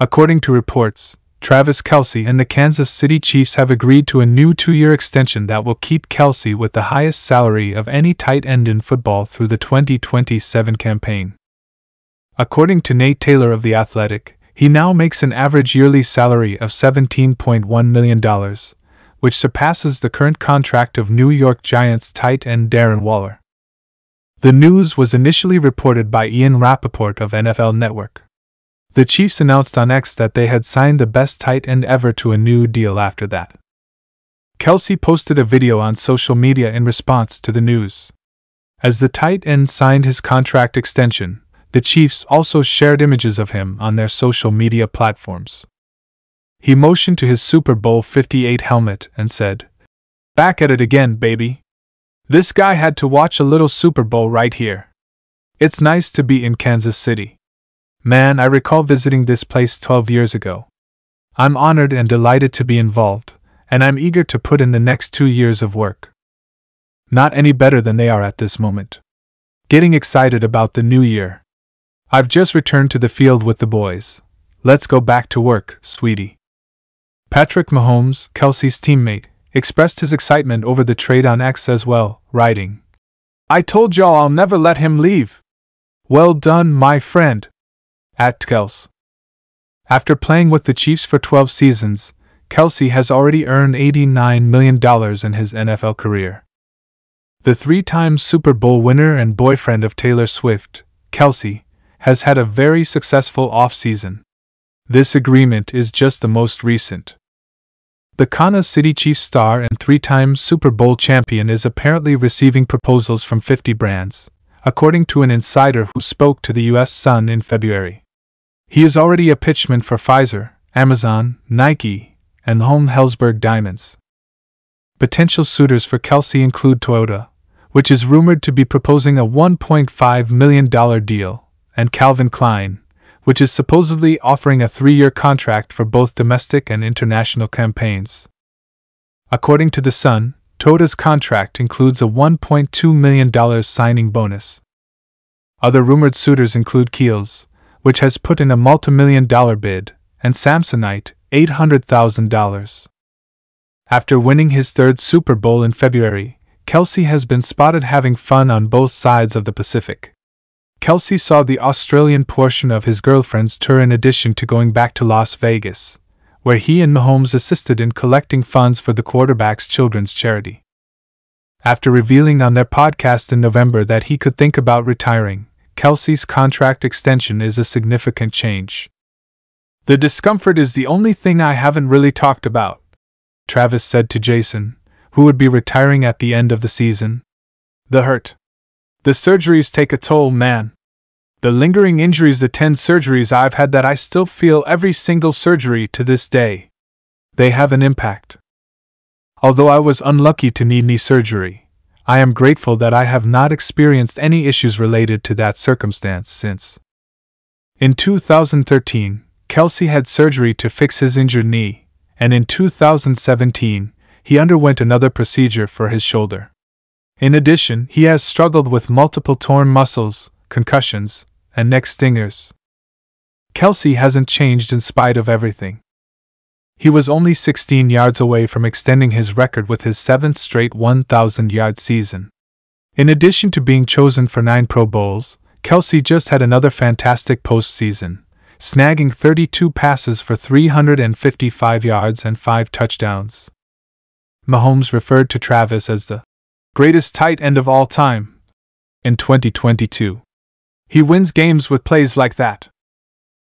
According to reports, Travis Kelce and the Kansas City Chiefs have agreed to a new two year extension that will keep Kelce with the highest salary of any tight end in football through the 2027 campaign. According to Nate Taylor of The Athletic, he now makes an average yearly salary of $17.1 million, which surpasses the current contract of New York Giants tight end Darren Waller. The news was initially reported by Ian Rapoport of NFL Network. The Chiefs announced on X that they had signed the best tight end ever to a new deal after that. Kelce posted a video on social media in response to the news. As the tight end signed his contract extension, the Chiefs also shared images of him on their social media platforms. He motioned to his Super Bowl 58 helmet and said, Back at it again, baby. This guy had to watch a little Super Bowl right here. It's nice to be in Kansas City. Man, I recall visiting this place 12 years ago. I'm honored and delighted to be involved, and I'm eager to put in the next two years of work. Not any better than they are at this moment. Getting excited about the new year. I've just returned to the field with the boys. Let's go back to work, sweetie. Patrick Mahomes, Kelce's teammate, expressed his excitement over the trade on X as well, writing, I told y'all I'll never let him leave. Well done, my friend at Kelce. After playing with the Chiefs for 12 seasons, Kelce has already earned $89 million in his NFL career. The three time Super Bowl winner and boyfriend of Taylor Swift, Kelce, has had a very successful offseason. This agreement is just the most recent. The Kansas City Chiefs star and three time Super Bowl champion is apparently receiving proposals from 50 brands, according to an insider who spoke to the U.S. Sun in February. He is already a pitchman for Pfizer, Amazon, Nike, and Home Helzberg Diamonds. Potential suitors for Kelce include Toyota, which is rumored to be proposing a $1.5 million deal, and Calvin Klein, which is supposedly offering a three year contract for both domestic and international campaigns. According to The Sun, Toyota's contract includes a $1.2 million signing bonus. Other rumored suitors include Kiehl's, which has put in a multi-million dollar bid, and Samsonite, $800,000. After winning his third Super Bowl in February, Kelce has been spotted having fun on both sides of the Pacific. Kelce saw the Australian portion of his girlfriend's tour in addition to going back to Las Vegas, where he and Mahomes assisted in collecting funds for the quarterback's children's charity. After revealing on their podcast in November that he could think about retiring, Kelce's contract extension is a significant change. The discomfort is the only thing I haven't really talked about, Travis said to Jason, who would be retiring at the end of the season. The hurt. The surgeries take a toll, man. The lingering injuries, the 10 surgeries I've had that I still feel every single surgery to this day. They have an impact. Although I was unlucky to need knee surgery, I am grateful that I have not experienced any issues related to that circumstance since. In 2013, Kelce had surgery to fix his injured knee, and in 2017, he underwent another procedure for his shoulder. In addition, he has struggled with multiple torn muscles, concussions, and neck stingers. Kelce hasn't changed in spite of everything. He was only 16 yards away from extending his record with his seventh straight 1,000 yard season. In addition to being chosen for nine Pro Bowls, Kelce just had another fantastic postseason, snagging 32 passes for 355 yards and five touchdowns. Mahomes referred to Travis as the greatest tight end of all time in 2022. He wins games with plays like that.